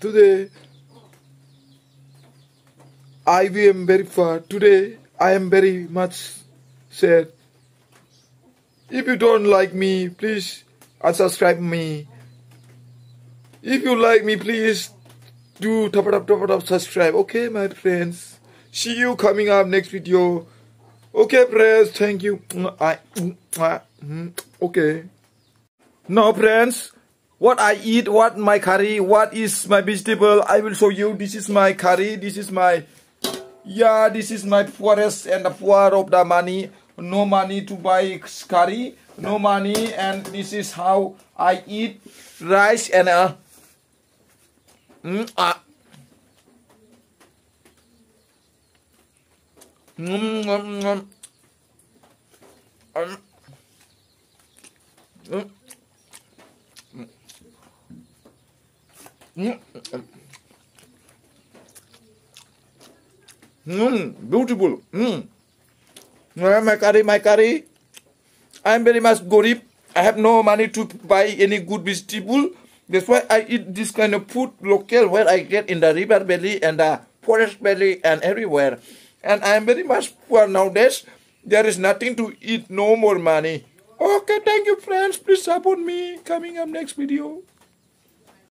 Today, I am very far. Today, I am very much sad. If you don't like me, please unsubscribe me. If you like me, please do top it up, top it up, subscribe. Okay, my friends. See you coming up next video. Okay, friends. Thank you. I, hmm. okay. Now, friends, what I eat, what my curry, what is my vegetable, I will show you. This is my curry. This is my, yeah, this is my forest and the poor of the money. No money to buy curry, no money, and this is how I eat rice and uh, mm, uh, mm, mm, mm, um, mm. Mmm, beautiful. Mmm. My curry, my curry. I'm very much gorib. I have no money to buy any good vegetable. That's why I eat this kind of food local where I get in the river valley and the forest valley and everywhere. And I am very much poor nowadays. There is nothing to eat, no more money. Okay, thank you friends. Please support me. Coming up next video.